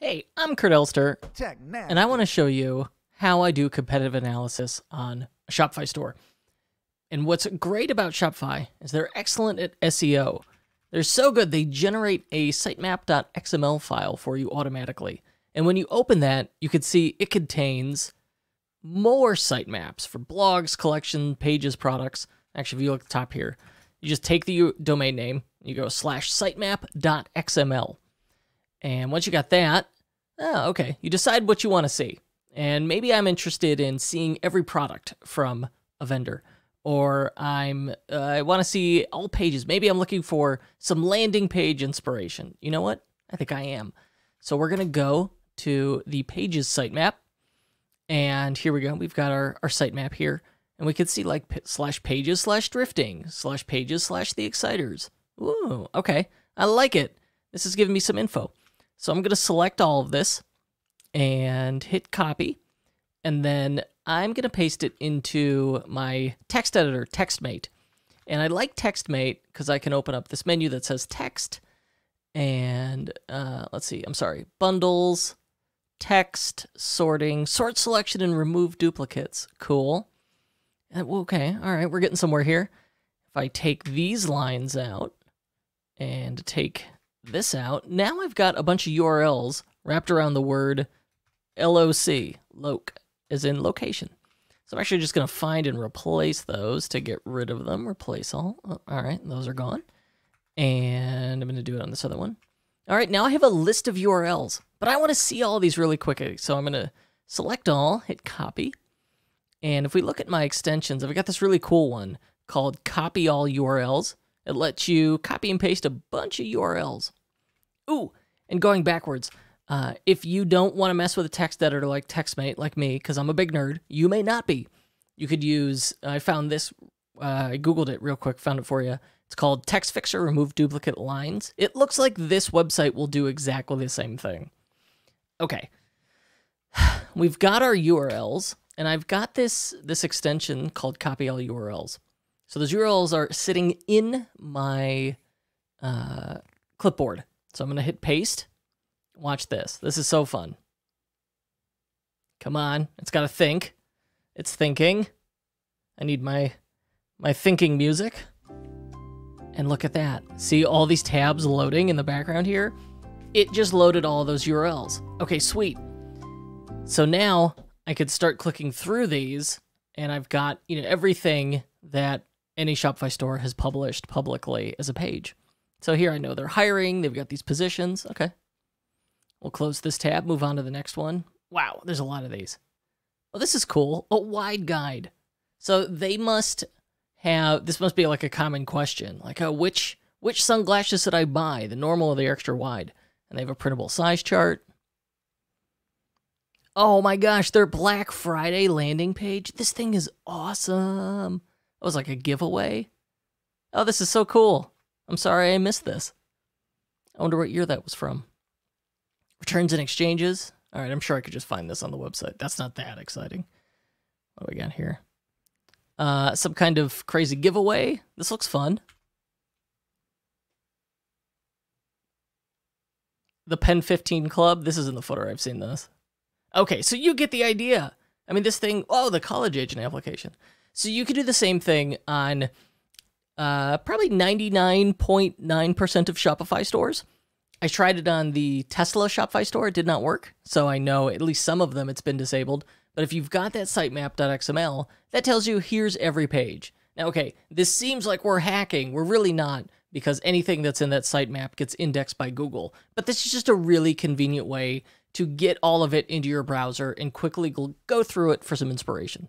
Hey, I'm Kurt Elster, and I want to show you how I do competitive analysis on a Shopify store. And what's great about Shopify is they're excellent at SEO. They're so good, they generate a sitemap.xml file for you automatically. And when you open that, you can see it contains more sitemaps for blogs, collection, pages, products. Actually, if you look at the top here, you just take the domain name, you go slash sitemap.xml. And once you got that, oh, okay, you decide what you want to see. And maybe I'm interested in seeing every product from a vendor, or I'm uh, I want to see all pages. Maybe I'm looking for some landing page inspiration. You know what? I think I am. So we're gonna go to the pages sitemap, and here we go. We've got our our sitemap here, and we can see like slash pages slash drifting slash pages slash the exciters. Ooh, okay, I like it. This is giving me some info. So I'm going to select all of this and hit copy. And then I'm going to paste it into my text editor, TextMate. And I like TextMate because I can open up this menu that says text. And uh, let's see, I'm sorry, bundles, text, sorting, sort selection, and remove duplicates. Cool. Okay, all right, we're getting somewhere here. If I take these lines out and take this out, now I've got a bunch of URLs wrapped around the word LOC, loc, as in location. So I'm actually just going to find and replace those to get rid of them. Replace all. Oh, all right, those are gone. And I'm going to do it on this other one. All right, now I have a list of URLs, but I want to see all these really quickly. So I'm going to select all, hit copy. And if we look at my extensions, I've got this really cool one called Copy All URLs. It lets you copy and paste a bunch of URLs. Ooh, and going backwards, uh, if you don't want to mess with a text editor like TextMate, like me, because I'm a big nerd, you may not be. You could use, I found this, uh, I Googled it real quick, found it for you. It's called Text Fixer Remove Duplicate Lines. It looks like this website will do exactly the same thing. Okay. We've got our URLs, and I've got this this extension called Copy All URLs. So those URLs are sitting in my uh, clipboard. So I'm going to hit paste. Watch this. This is so fun. Come on. It's got to think. It's thinking. I need my my thinking music. And look at that. See all these tabs loading in the background here? It just loaded all those URLs. Okay, sweet. So now I could start clicking through these and I've got, you know, everything that any Shopify store has published publicly as a page. So here I know they're hiring, they've got these positions. Okay. We'll close this tab, move on to the next one. Wow, there's a lot of these. Well, this is cool. A wide guide. So they must have this must be like a common question. Like, oh, which which sunglasses should I buy? The normal or the extra wide? And they have a printable size chart. Oh my gosh, their Black Friday landing page. This thing is awesome. It was like a giveaway. Oh, this is so cool. I'm sorry I missed this. I wonder what year that was from. Returns and exchanges. All right, I'm sure I could just find this on the website. That's not that exciting. What do we got here? Uh, some kind of crazy giveaway. This looks fun. The Pen 15 Club. This is in the footer. I've seen this. Okay, so you get the idea. I mean, this thing. Oh, the college agent application. So you could do the same thing on uh, probably 99.9% of Shopify stores. I tried it on the Tesla Shopify store. It did not work. So I know at least some of them it's been disabled. But if you've got that sitemap.xml, that tells you here's every page. Now, okay, this seems like we're hacking. We're really not because anything that's in that sitemap gets indexed by Google. But this is just a really convenient way to get all of it into your browser and quickly go through it for some inspiration.